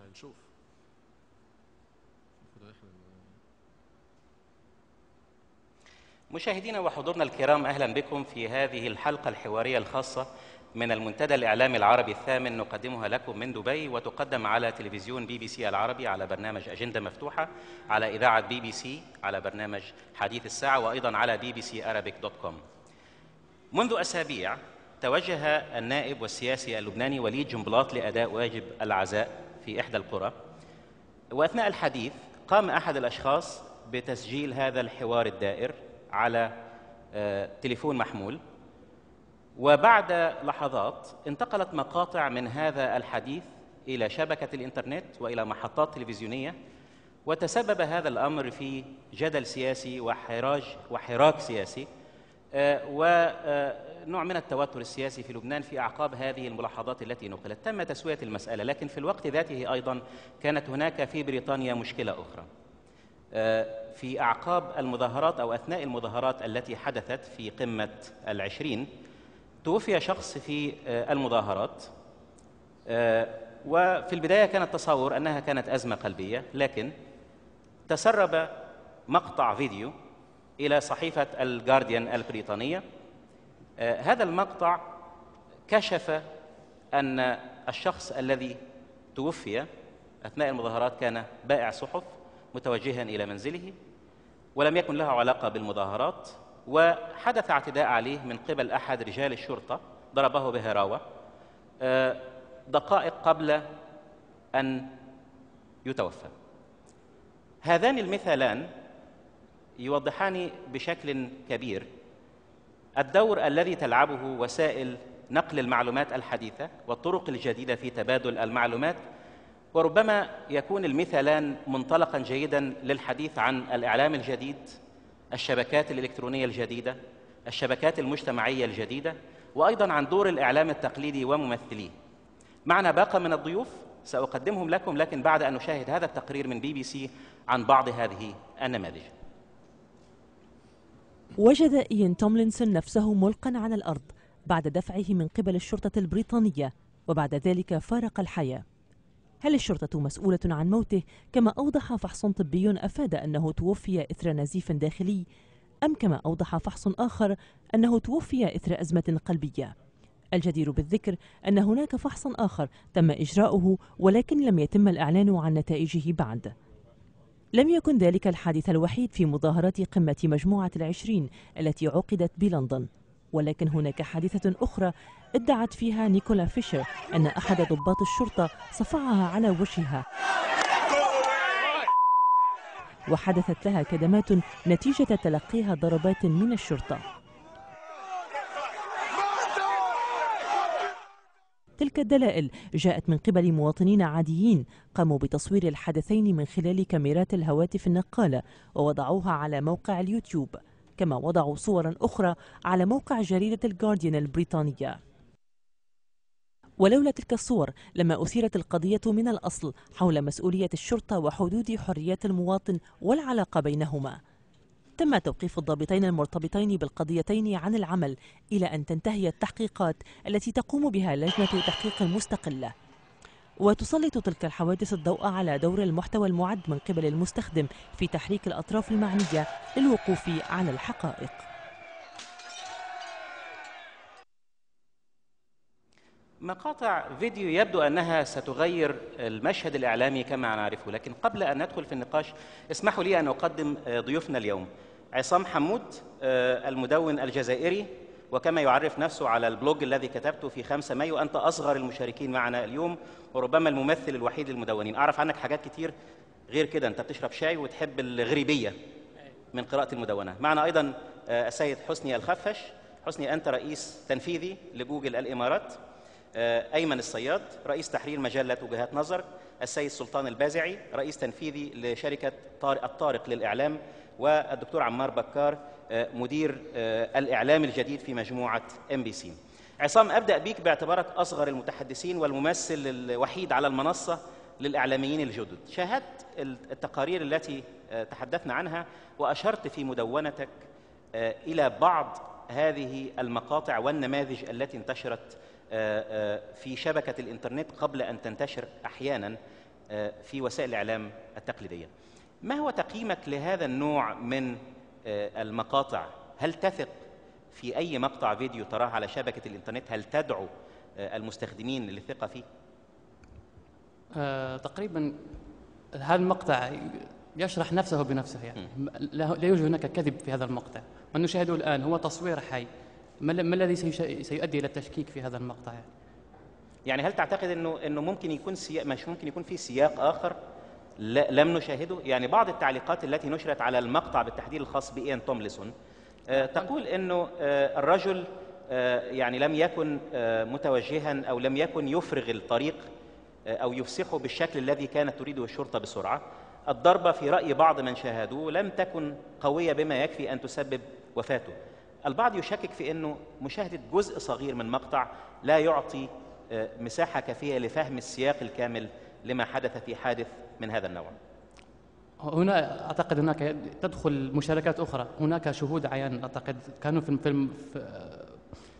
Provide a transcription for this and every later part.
مش هنشوف مشاهدينا وحضورنا الكرام أهلا بكم في هذه الحلقة الحوارية الخاصة من المنتدى الإعلامي العربي الثامن نقدمها لكم من دبي وتقدم على تلفزيون بي بي سي العربي على برنامج أجندة مفتوحة على إذاعة بي بي سي على برنامج حديث الساعة وأيضا على بي بي سي Arabic dot com. منذ أسابيع توجه النائب والسياسي اللبناني وليد جنبلاط لأداء واجب العزاء في إحدى القرى. وأثناء الحديث قام أحد الأشخاص بتسجيل هذا الحوار الدائر على آه، تليفون محمول. وبعد لحظات انتقلت مقاطع من هذا الحديث إلى شبكة الإنترنت وإلى محطات تلفزيونية وتسبب هذا الأمر في جدل سياسي وحراج وحراك سياسي. ونوع من التوتر السياسي في لبنان في أعقاب هذه الملاحظات التي نقلت. تم تسوية المسألة لكن في الوقت ذاته أيضا كانت هناك في بريطانيا مشكلة أخرى. آه، في أعقاب المظاهرات أو أثناء المظاهرات التي حدثت في قمة العشرين توفي شخص في آه، المظاهرات. آه، وفي البداية كان التصور أنها كانت أزمة قلبية لكن تسرب مقطع فيديو إلى صحيفة الجارديان البريطانية. هذا المقطع كشف أن الشخص الذي توفي أثناء المظاهرات كان بائع صحف متوجها إلى منزله ولم يكن له علاقة بالمظاهرات وحدث اعتداء عليه من قبل أحد رجال الشرطة ضربه بهراوة. آه، دقائق قبل أن يتوفى. هذان المثالان يوضحان بشكل كبير. الدور الذي تلعبه وسائل نقل المعلومات الحديثة والطرق الجديدة في تبادل المعلومات وربما يكون المثالان منطلقا جيدا للحديث عن الإعلام الجديد الشبكات الإلكترونية الجديدة الشبكات المجتمعية الجديدة وأيضا عن دور الإعلام التقليدي وممثليه. معنا باقة من الضيوف سأقدمهم لكم لكن بعد أن نشاهد هذا التقرير من بي بي سي عن بعض هذه النماذج. وجد إيان توملينسون نفسه ملقا على الأرض بعد دفعه من قبل الشرطة البريطانية وبعد ذلك فارق الحياة. هل الشرطة مسؤولة عن موته كما أوضح فحص طبي أفاد أنه توفي إثر نزيف داخلي أم كما أوضح فحص آخر أنه توفي إثر أزمة قلبية؟ الجدير بالذكر أن هناك فحص آخر تم إجراؤه ولكن لم يتم الإعلان عن نتائجه بعد. لم يكن ذلك الحادث الوحيد في مظاهرات قمة مجموعة العشرين التي عقدت بلندن. ولكن هناك حادثة أخرى ادعت فيها نيكولا فيشر أن أحد ضباط الشرطة صفعها على وجهها وحدثت لها كدمات نتيجة تلقيها ضربات من الشرطة. تلك الدلائل جاءت من قبل مواطنين عاديين قاموا بتصوير الحدثين من خلال كاميرات الهواتف النقالة ووضعوها على موقع اليوتيوب كما وضعوا صورا أخرى على موقع جريدة الجارديان البريطانية. ولولا تلك الصور لما أثيرت القضية من الأصل حول مسؤولية الشرطة وحدود حريات المواطن والعلاقة بينهما. تم توقيف الضابطين المرتبطين بالقضيتين عن العمل إلى أن تنتهي التحقيقات التي تقوم بها لجنة تحقيق مستقلة. وتسلط تلك الحوادث الضوء على دور المحتوى المعد من قبل المستخدم في تحريك الأطراف المعنية للوقوف على الحقائق. مقاطع فيديو يبدو أنها ستغير المشهد الإعلامي كما نعرفه لكن قبل أن ندخل في النقاش اسمحوا لي أن أقدم ضيوفنا اليوم. عصام حمود المدون الجزائري وكما يعرف نفسه على ال blog الذي كتبته في 5 مايو أنت أصغر المشاركين معنا اليوم وربما الممثل الوحيد للمدونين. أعرف عنك حاجات كتير غير كده أنت بتشرب شاي وتحب الغريبية من قراءة المدونة. معنا أيضا السيد حسني الخفش. حسني أنت رئيس تنفيذي لجوجل الإمارات. أيمن الصياد رئيس تحرير مجلة وجهات نظر السيد سلطان البازعي رئيس تنفيذي لشركة طارق الطارق للإعلام والدكتور عمار بكار مدير الإعلام الجديد في مجموعة ام بي سي عصام أبدأ بيك باعتبارك أصغر المتحدثين والممثل الوحيد على المنصة للإعلاميين الجدد. شاهدت التقارير التي تحدثنا عنها وأشرت في مدونتك إلى بعض هذه المقاطع والنماذج التي انتشرت في شبكة الإنترنت قبل أن تنتشر أحيانا في وسائل الإعلام التقليدية. ما هو تقييمك لهذا النوع من المقاطع؟ هل تثق في أي مقطع فيديو تراه على شبكة الإنترنت؟ هل تدعو آه، المستخدمين للثقة فيه؟ آه تقريبا هذا المقطع يشرح نفسه بنفسه يعني. لا لا يوجد هناك كذب في هذا المقطع. ما نشاهده الآن هو تصوير حي. ما ال- ما الذي سيؤدي إلى التشكيك في هذا المقطع؟ يعني؟ يعني هل تعتقد انه إنه ممكن يكون سياق مش ممكن يكون في سياق آخر لم نشاهده؟ يعني بعض التعليقات التي نشرت على المقطع بالتحديد الخاص بإيان توملسون آه، تقول إنه آه، الرجل آه، يعني لم يكن متوجها أو لم يكن يفرغ الطريق أو يفسحه بالشكل الذي كانت تريده الشرطة بسرعة. الضربة في رأي بعض من شاهدوه لم تكن قوية بما يكفي أن تسبب وفاته. البعض يشكك في إنه مشاهدة جزء صغير من مقطع لا يعطي آه، مساحة كافية لفهم السياق الكامل لما حدث في حادث من هذا النوع. هنا أعتقد هناك تدخل مشاركات أخرى. هناك شهود عيان أعتقد كانوا في في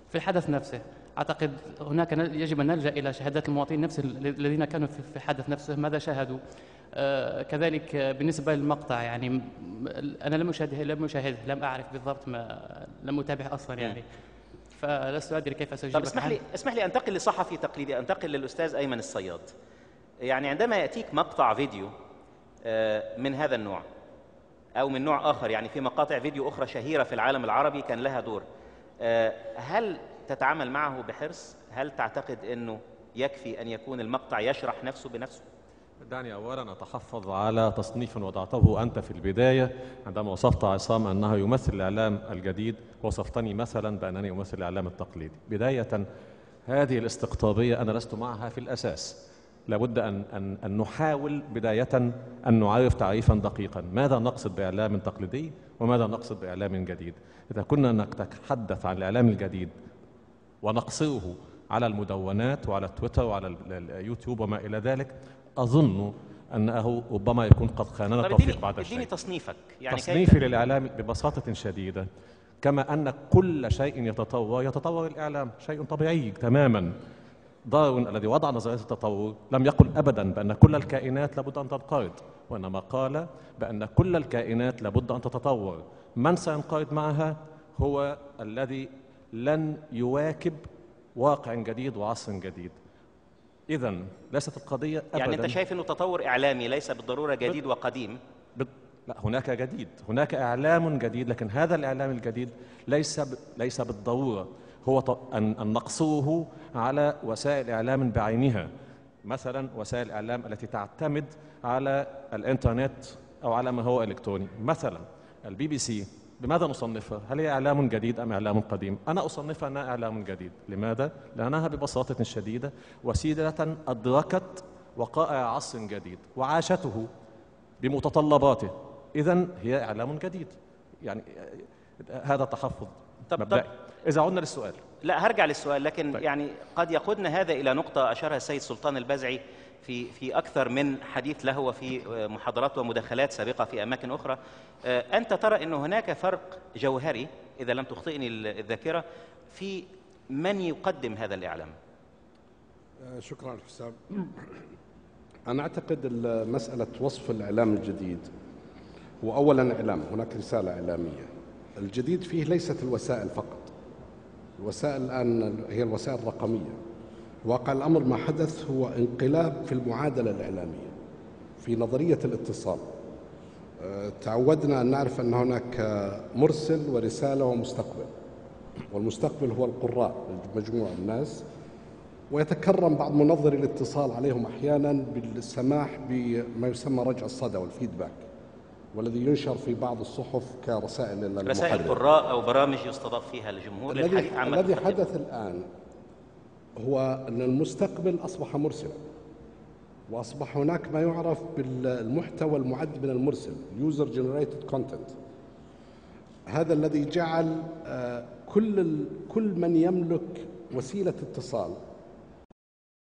في الحدث نفسه. أعتقد هناك يجب أن نلجأ إلى شهادات المواطنين نفس ال- الذين كانوا في الحدث نفسه. ماذا شاهدوا؟ آه، كذلك بالنسبة للمقطع يعني أنا لم أشاهده لم أشاهده لم أعرف بالضبط ما لم أتابع أصلا يعني. فلست أدري كيف سأجيبك طب اسمح لي. اسمح لي أنتقل لصحفي تقليدي أنتقل للأستاذ أيمن الصياد. يعني عندما يأتيك مقطع فيديو آه، من هذا النوع أو من نوع آخر يعني في مقاطع فيديو أخرى شهيرة في العالم العربي كان لها دور آه، هل تتعامل معه بحرص؟ هل تعتقد إنه يكفي أن يكون المقطع يشرح نفسه بنفسه؟ دعني أولا أتحفظ على تصنيف وضعته أنت في البداية عندما وصفت عصام أنه يمثل الإعلام الجديد وصفتني مثلا بأنني أمثل الإعلام التقليدي. بداية هذه الاستقطابية أنا لست معها في الأساس. لابد أن, أن, أن نحاول بداية أن نعرف تعريفا دقيقا. ماذا نقصد بإعلام تقليدي؟ وماذا نقصد بإعلام جديد؟ إذا كنا نتحدث عن الإعلام الجديد ونقصره على المدونات وعلى تويتر وعلى ال- ال- اليوتيوب وما إلى ذلك أظن أنه ربما يكون قد خاننا التوفيق اديني بعد اديني الشيء تصنيفك يعني تصنيفي كيف؟ للإعلام ببساطة شديدة كما أن كل شيء يتطور يتطور الإعلام شيء طبيعي تماما. داروين الذي وضع نظرية التطور لم يقل أبدا بأن كل الكائنات لابد أن تنقرض وإنما قال بأن كل الكائنات لابد أن تتطور. من سينقرض معها؟ هو الذي لن يواكب واقع جديد وعصر جديد. إذا ليست القضية أبدا يعني أنت شايف إنه تطور إعلامي ليس بالضرورة جديد وقديم؟ بت... لا هناك جديد. هناك إعلام جديد لكن هذا الإعلام الجديد ليس ب... ليس بالضرورة. هو ط... ان أن نقصره على وسائل إعلام بعينها. مثلا وسائل الإعلام التي تعتمد على الإنترنت أو على ما هو إلكتروني. مثلا البي بي سي. بماذا نصنفها؟ هل هي إعلام جديد أم إعلام قديم؟ أنا أصنفها أنها إعلام جديد، لماذا؟ لأنها ببساطة شديدة وسيلة أدركت وقائع عصر جديد وعاشته بمتطلباته إذا هي إعلام جديد يعني هذا تحفظ مبدئي إذا عدنا للسؤال لا هرجع للسؤال لكن طيب. يعني قد يقودنا هذا إلى نقطة اشارها السيد سلطان البزعي في في أكثر من حديث له وفي محاضرات ومداخلات سابقة في أماكن أخرى. آه، أنت ترى إن هناك فرق جوهري إذا لم تخطئني الذاكرة في من يقدم هذا الإعلام؟ آه، شكرا حسام أنا أعتقد ال- مسألة وصف الإعلام الجديد هو أولا إعلام هناك رسالة إعلامية. الجديد فيه ليست الوسائل فقط. الوسائل الآن هي الوسائل الرقمية. واقع الأمر ما حدث هو انقلاب في المعادلة الإعلامية في نظرية الاتصال. آه، تعودنا أن نعرف أن هناك مرسل ورسالة ومستقبل والمستقبل هو القراء مجموعة الناس. ويتكرم بعض منظري الاتصال عليهم أحيانا بالسماح بما يسمى رجع الصدى والفيدباك والذي ينشر في بعض الصحف كرسائل إلى رسائل. قراء أو برامج يستضاف فيها الجمهور الذي للحديث عن الذي. حدث الآن هو أن المستقبل أصبح مرسلا وأصبح هناك ما يعرف بالمحتوى المعد من المرسل user generated content هذا الذي جعل آه، كل كل من يملك وسيلة اتصال